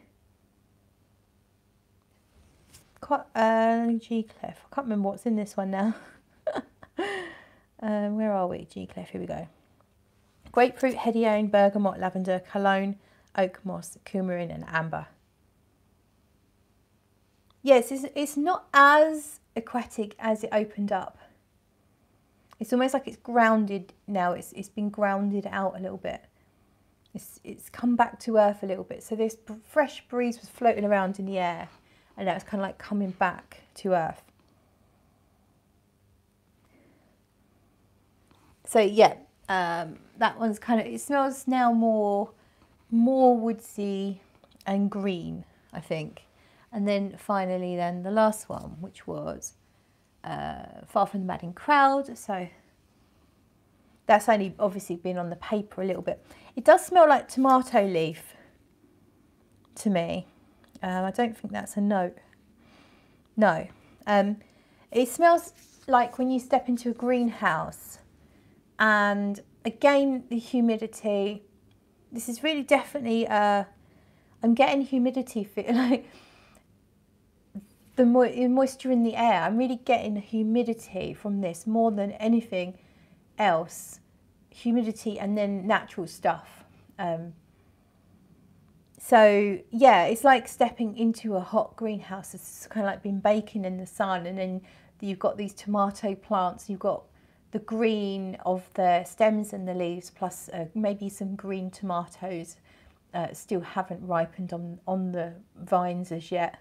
quite uh, G Clef. I can't remember what's in this one now. um, where are we? G Clef. Here we go. Grapefruit, hedione, bergamot, lavender, Calone, oak moss, coumarin, and amber. Yes, it's, it's not as aquatic as it opened up. It's almost like it's grounded now. It's it's been grounded out a little bit. It's it's come back to earth a little bit. So this fresh breeze was floating around in the air and now it's kind of like coming back to earth. So yeah, um, that one's kind of, it smells now more, more woodsy and green, I think. And then finally, then the last one, which was uh, Far from the Madding Crowd. So that's only obviously been on the paper a little bit. It does smell like tomato leaf to me. Um, I don't think that's a note. No. Um, it smells like when you step into a greenhouse and again the humidity this is really definitely uh i'm getting humidity feel like the mo moisture in the air i'm really getting humidity from this more than anything else humidity and then natural stuff um, so yeah it's like stepping into a hot greenhouse it's kind of like been baking in the sun and then you've got these tomato plants you've got the green of the stems and the leaves, plus uh, maybe some green tomatoes uh, still haven't ripened on, on the vines as yet.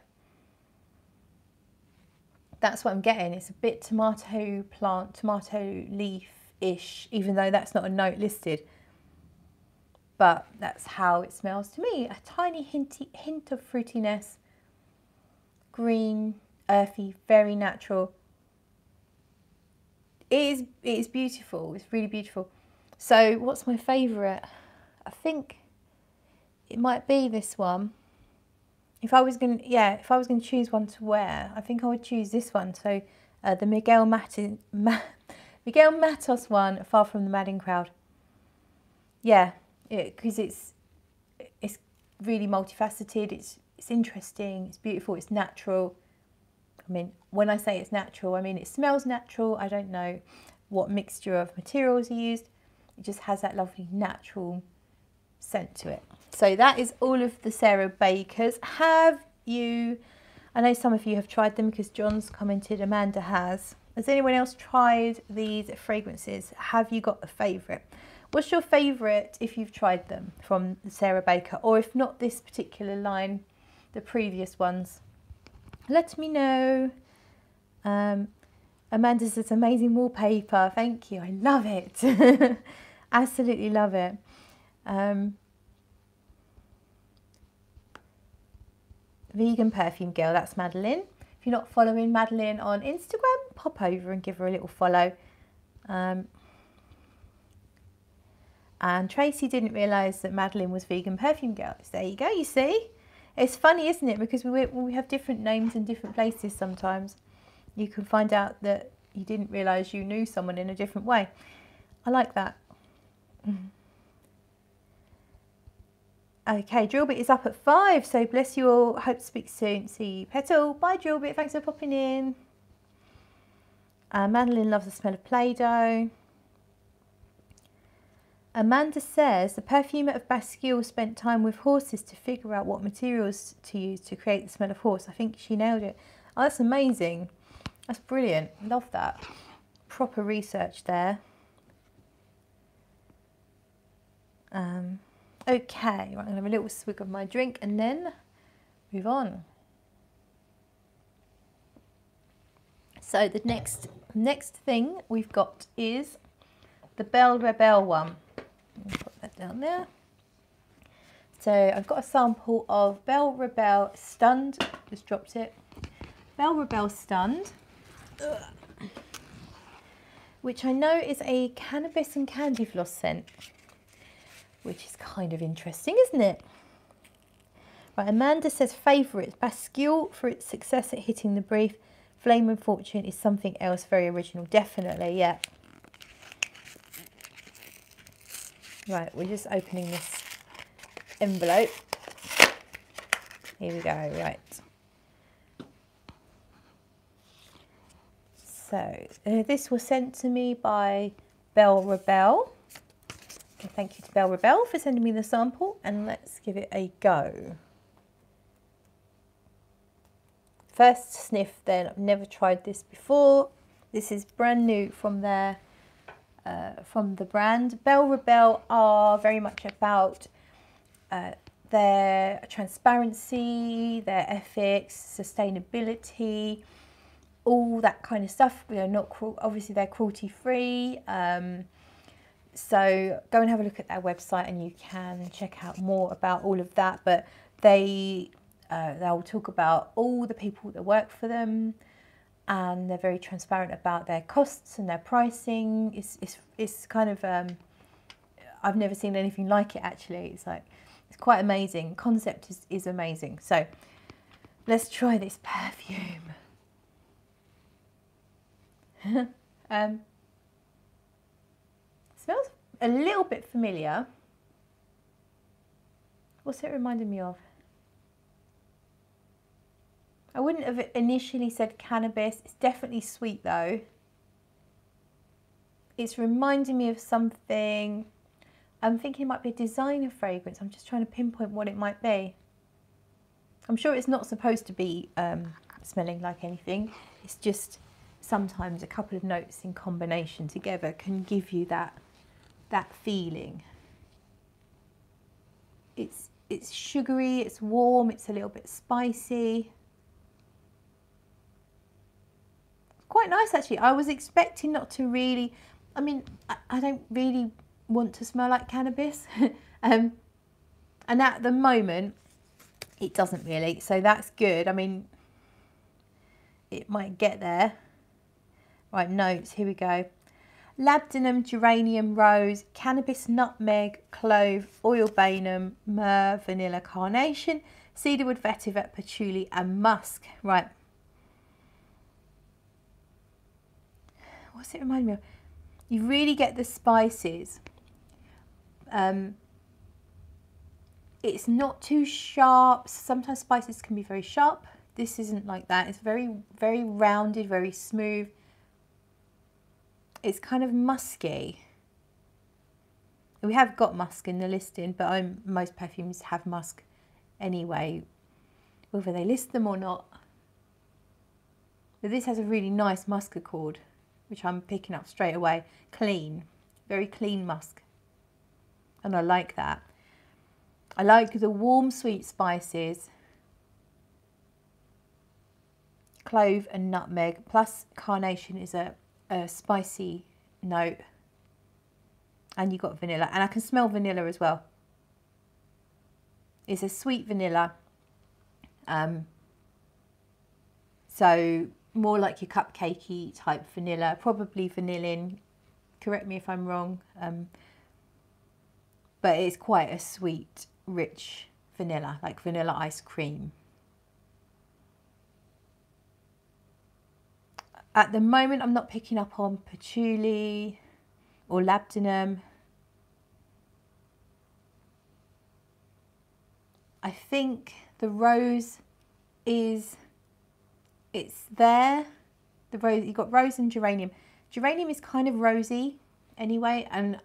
That's what I'm getting. It's a bit tomato plant, tomato leaf-ish, even though that's not a note listed. But that's how it smells to me. A tiny hinty, hint of fruitiness, green, earthy, very natural it is it is beautiful. It's really beautiful. So what's my favourite? I think it might be this one. If I was going to, yeah, if I was going to choose one to wear, I think I would choose this one. So uh, the Miguel, Matin, Ma, Miguel Matos one, Far From the Madding Crowd. Yeah, because it, it's it's really multifaceted. It's it's interesting. It's beautiful. It's natural. I mean, when I say it's natural, I mean it smells natural. I don't know what mixture of materials are used. It just has that lovely natural scent to it. So that is all of the Sarah Bakers. Have you, I know some of you have tried them because John's commented, Amanda has. Has anyone else tried these fragrances? Have you got a favourite? What's your favourite if you've tried them from Sarah Baker? Or if not this particular line, the previous ones? let me know. Um, Amanda says, amazing wallpaper. Thank you. I love it. Absolutely love it. Um, vegan perfume girl, that's Madeline. If you're not following Madeline on Instagram, pop over and give her a little follow. Um, and Tracy didn't realise that Madeline was vegan perfume girl. So there you go, you see. It's funny, isn't it? Because we, we have different names in different places sometimes. You can find out that you didn't realise you knew someone in a different way. I like that. Okay, Drillbit is up at five, so bless you all. Hope to speak soon. See you, Petal. Bye, Drillbit. Thanks for popping in. Uh, Madeline loves the smell of Play-Doh. Amanda says the perfumer of Bascule spent time with horses to figure out what materials to use to create the smell of horse. I think she nailed it. Oh, that's amazing. That's brilliant. Love that. Proper research there. Um, okay, right, I'm going to have a little swig of my drink and then move on. So the next next thing we've got is the Bel Rebel one. Put that down there. So I've got a sample of Bel Rebel Stunned. Just dropped it. Bel Rebel Stunned. Which I know is a cannabis and candy floss scent. Which is kind of interesting, isn't it? Right, Amanda says favourites. Bascule for its success at hitting the brief. Flame and Fortune is something else very original. Definitely, yeah. Right, we're just opening this envelope. Here we go, right. So, uh, this was sent to me by Bel Rebel. Okay, thank you to Bel Rebel for sending me the sample and let's give it a go. First sniff then, I've never tried this before. This is brand new from their uh, from the brand. Bel Rebel are very much about uh, their transparency, their ethics, sustainability, all that kind of stuff. They're not obviously they're cruelty free. Um, so go and have a look at their website and you can check out more about all of that. But they uh, they'll talk about all the people that work for them, and they're very transparent about their costs and their pricing. It's it's it's kind of um, I've never seen anything like it actually. It's like it's quite amazing. Concept is is amazing. So let's try this perfume. um, smells a little bit familiar. What's it reminding me of? I wouldn't have initially said cannabis. It's definitely sweet though. It's reminding me of something. I'm thinking it might be a designer fragrance. I'm just trying to pinpoint what it might be. I'm sure it's not supposed to be um, smelling like anything. It's just sometimes a couple of notes in combination together can give you that that feeling. It's it's sugary, it's warm, it's a little bit spicy. Quite nice actually. I was expecting not to really, I mean, I, I don't really want to smell like cannabis. um, and at the moment, it doesn't really. So that's good. I mean, it might get there. Right, notes, here we go. Labdanum, geranium, rose, cannabis, nutmeg, clove, olibanum, myrrh, vanilla, carnation, cedarwood, vetiver, patchouli and musk. Right. What's it remind me of? You really get the spices. Um, it's not too sharp. Sometimes spices can be very sharp. This isn't like that. It's very, very rounded, very smooth it's kind of musky. We have got musk in the listing, but I'm, most perfumes have musk anyway, whether they list them or not. But this has a really nice musk accord, which I'm picking up straight away. Clean, very clean musk. And I like that. I like the warm sweet spices, clove and nutmeg, plus carnation is a a spicy note. And you got vanilla. And I can smell vanilla as well. It's a sweet vanilla. Um, so more like your cupcakey type vanilla probably vanillin correct me if I'm wrong um, but it's quite a sweet rich vanilla like vanilla ice cream At the moment, I'm not picking up on patchouli or labdanum. I think the rose is, it's there. The rose, you've got rose and geranium. Geranium is kind of rosy anyway, and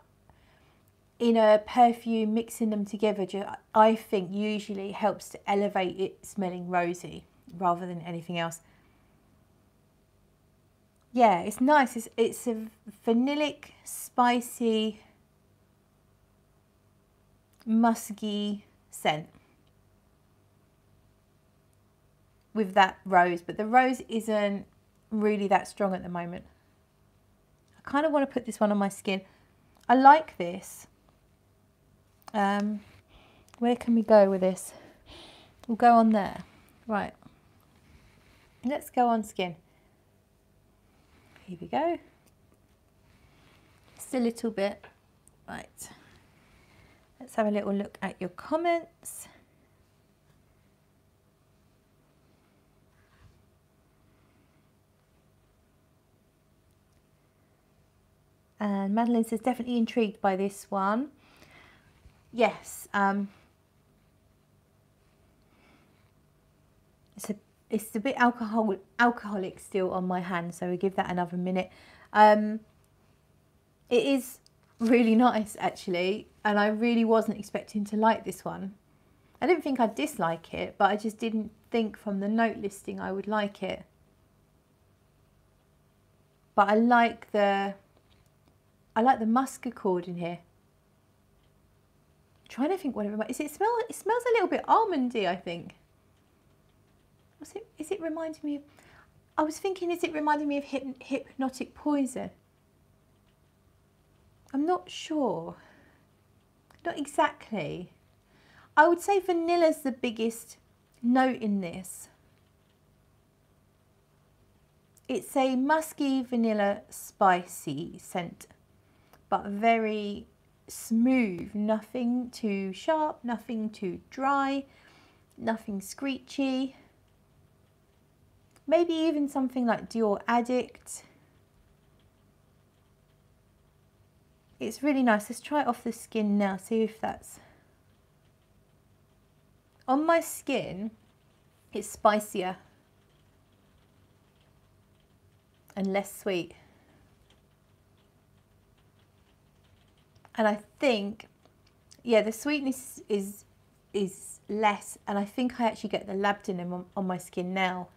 in a perfume, mixing them together, I think usually helps to elevate it smelling rosy rather than anything else yeah, it's nice. It's, it's a vanillic, spicy, musky scent with that rose, but the rose isn't really that strong at the moment. I kind of want to put this one on my skin. I like this. Um, where can we go with this? We'll go on there. Right. Let's go on skin. Here we go. Just a little bit. Right. Let's have a little look at your comments. And Madeline says, definitely intrigued by this one. Yes. Um, it's a it's a bit alcohol alcoholic still on my hand, so we give that another minute. Um, it is really nice actually, and I really wasn't expecting to like this one. I didn't think I'd dislike it, but I just didn't think from the note listing I would like it. But I like the I like the musk accord in here. I'm trying to think whatever is it smell it smells a little bit almondy, I think was it, is it reminding me of, I was thinking, is it reminding me of hyp, hypnotic poison? I'm not sure. Not exactly. I would say vanilla's the biggest note in this. It's a musky vanilla spicy scent, but very smooth, nothing too sharp, nothing too dry, nothing screechy. Maybe even something like Dior Addict. It's really nice. Let's try it off the skin now, see if that's... On my skin, it's spicier and less sweet. And I think, yeah, the sweetness is is less, and I think I actually get the labdanum on, on my skin now.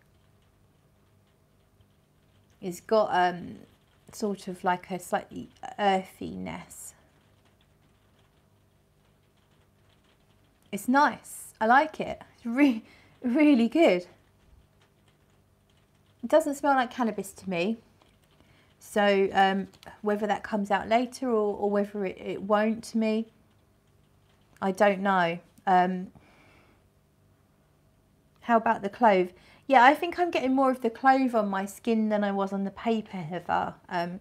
It's got um, sort of like a slightly earthiness. It's nice. I like it. It's really, really good. It doesn't smell like cannabis to me. So um, whether that comes out later or, or whether it, it, won't to me, I don't know. Um, how about the clove? Yeah, I think I'm getting more of the clove on my skin than I was on the paper, Heather. Um,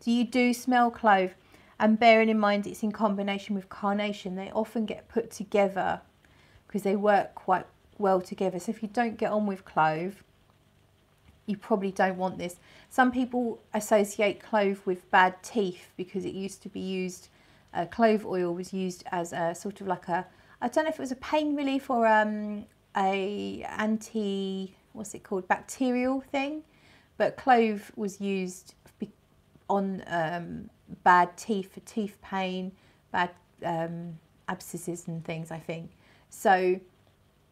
so you do smell clove. And bearing in mind it's in combination with carnation, they often get put together because they work quite well together. So if you don't get on with clove, you probably don't want this. Some people associate clove with bad teeth because it used to be used, uh, clove oil was used as a sort of like a, I don't know if it was a pain relief or um, a anti, what's it called, bacterial thing. But clove was used on um, bad teeth for teeth pain, bad um, abscesses and things, I think. So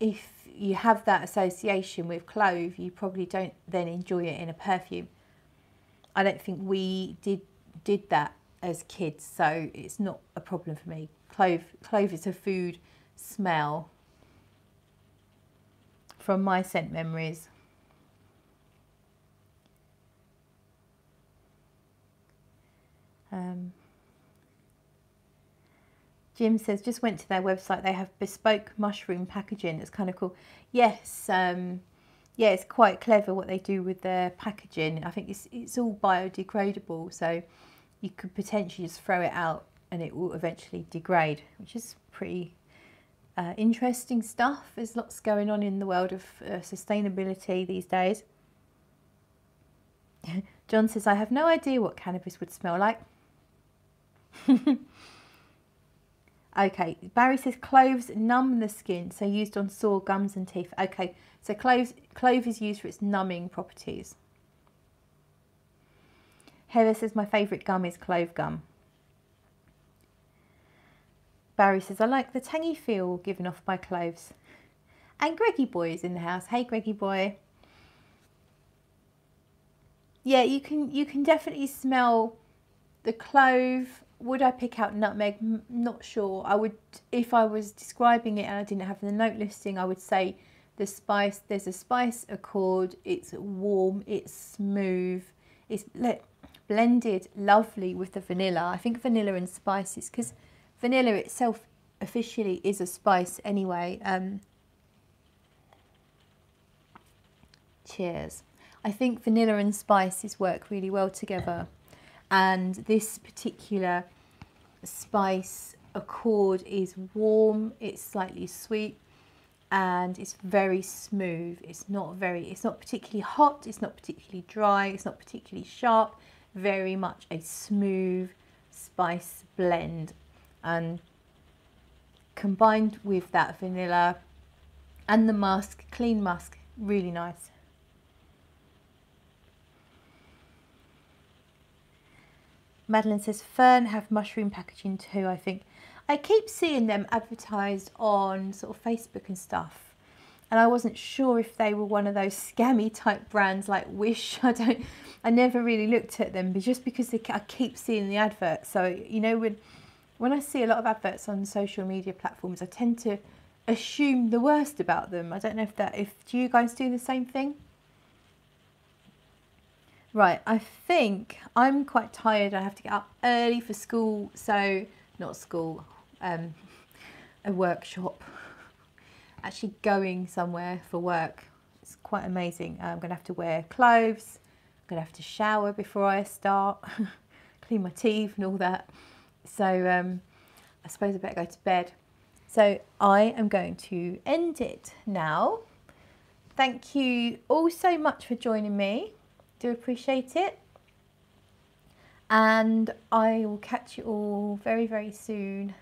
if you have that association with clove, you probably don't then enjoy it in a perfume. I don't think we did did that as kids, so it's not a problem for me. Clove clove is a food smell from my scent memories. Um, Jim says, just went to their website. They have bespoke mushroom packaging. It's kind of cool. Yes, um, yeah, it's quite clever what they do with their packaging. I think it's, it's all biodegradable. So you could potentially just throw it out and it will eventually degrade, which is pretty uh, interesting stuff. There's lots going on in the world of uh, sustainability these days. John says, I have no idea what cannabis would smell like. Okay, Barry says cloves numb the skin, so used on sore gums and teeth. Okay, so cloves, clove is used for its numbing properties. Heather says my favourite gum is clove gum. Barry says I like the tangy feel given off by cloves. And Greggy Boy is in the house. Hey Greggy Boy. Yeah, you can you can definitely smell the clove would I pick out nutmeg? not sure. I would, if I was describing it and I didn't have the note listing, I would say the spice, there's a spice accord, it's warm, it's smooth, it's blended lovely with the vanilla. I think vanilla and spices, because vanilla itself officially is a spice anyway. Um, cheers. I think vanilla and spices work really well together and this particular spice accord is warm it's slightly sweet and it's very smooth. It's not very it's not particularly hot it's not particularly dry it's not particularly sharp very much a smooth spice blend. And combined with that vanilla and the musk clean musk really nice Madeline says Fern have mushroom packaging too, I think. I keep seeing them advertised on sort of Facebook and stuff. And I wasn't sure if they were one of those scammy type brands like Wish. I don't, I never really looked at them, but just because they, I keep seeing the adverts. So, you know, when, when I see a lot of adverts on social media platforms, I tend to assume the worst about them. I don't know if that, if, do you guys do the same thing? Right, I think I'm quite tired. I have to get up early for school, so not school, um, a workshop. actually going somewhere for work. It's quite amazing. I'm going to have to wear clothes. I'm to have to shower before I start, clean my teeth and all that. So um, I suppose I better go to bed. So I am going to end it now. Thank you all so much for joining me. Do appreciate it. And I will catch you all very, very soon.